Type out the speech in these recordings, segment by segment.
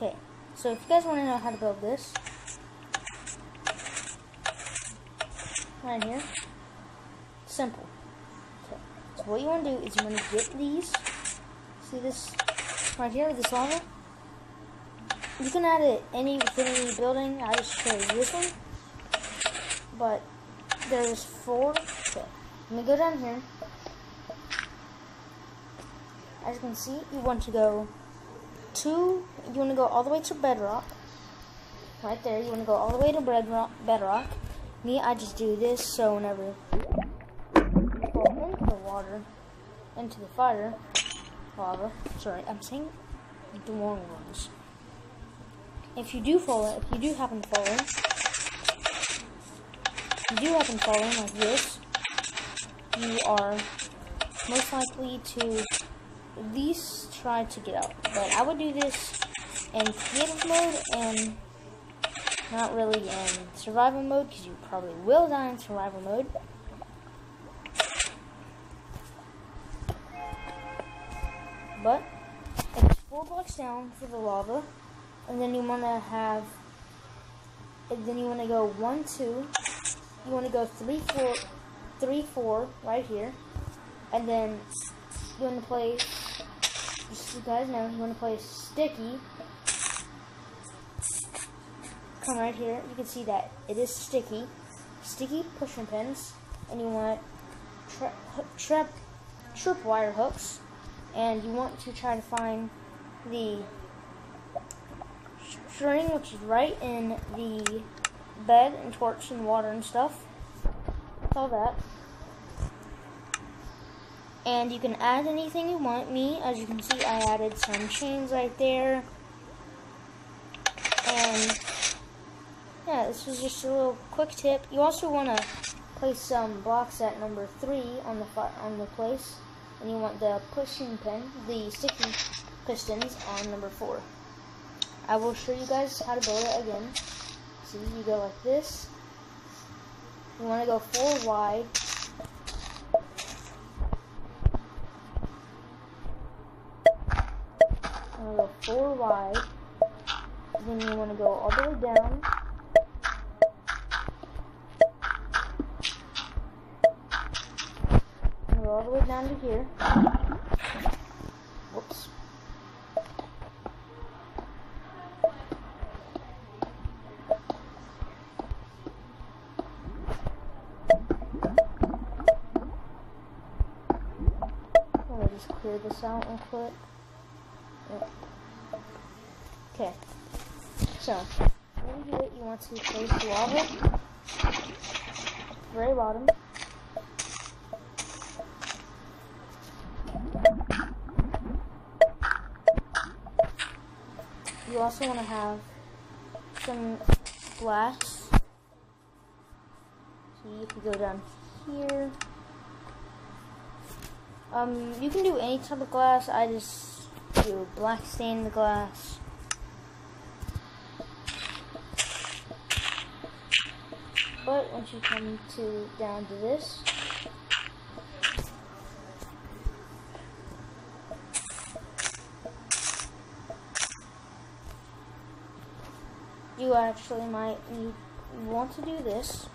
Okay, so if you guys want to know how to build this, right here, simple. Okay, so what you want to do is you want to get these, see this right here, this lava? You can add it any within any building, I just chose this one, but there's four, okay, let me go down here, as you can see, you want to go to, you want to go all the way to bedrock. Right there, you want to go all the way to bedrock. bedrock. Me, I just do this so whenever fall into the water, into the fire, lava, sorry, I'm saying the wrong ones. If you do fall in, if you do happen to fall in, if you do happen to fall in like this, you are most likely to at least try to get out. But I would do this in creative mode and not really in survival mode because you probably will die in survival mode. But it's four blocks down for the lava, and then you want to have, and then you want to go one, two, you want to go three, four, three, four right here, and then you want to you guys know, you want to play sticky, come right here. You can see that it is sticky. Sticky pushing pins. And you want trap, trap, trip wire hooks. And you want to try to find the string, which is right in the bed and torch and water and stuff. All that and you can add anything you want. Me, as you can see, I added some chains right there, and yeah, this was just a little quick tip. You also want to place some blocks at number three on the on the place, and you want the pushing pin, the sticky pistons on number four. I will show you guys how to build it again. See, you go like this. You want to go four wide go four wide. Then you want to go all the way down. And go all the way down to here. Whoops. Me just clear this out real quick. Okay. So, when you do it, you want to place the lava very bottom. You also want to have some glass. So you can go down here. Um, you can do any type of glass. I just do black stained glass. You come to down to this, you actually might need want to do this.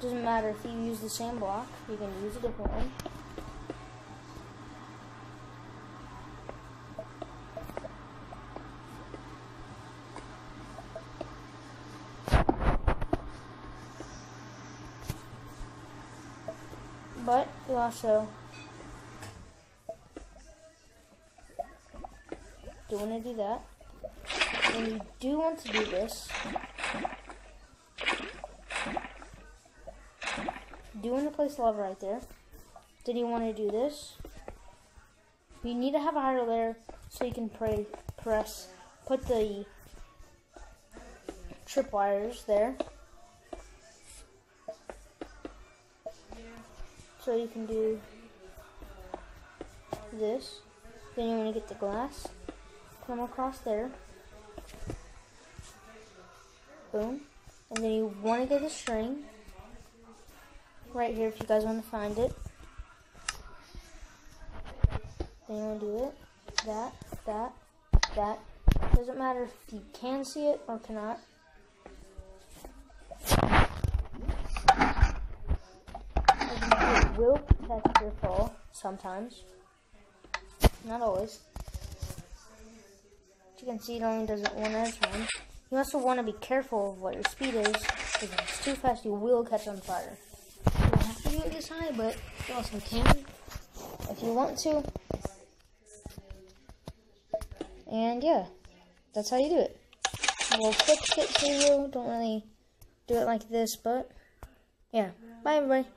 Doesn't matter if you use the same block, you can use a different one. But you also do want to do that. And you do want to do this. Do want to place lava right there. Did you want to do this? You need to have a higher layer so you can pray, press, put the trip wires there. So you can do this. Then you want to get the glass, come across there. Boom. And then you want to get the string right here if you guys want to find it. Then you want to do it. That, that, that, Doesn't matter if you can see it or cannot. It will catch your fall sometimes. Not always. As you can see, it only does it one at a time. You also want to be careful of what your speed is, if it's too fast, you will catch on fire. You don't have to do it this high, but you also can if you want to. And yeah, that's how you do it. Well, quick tips for you. Don't really do it like this, but yeah. Bye, everybody.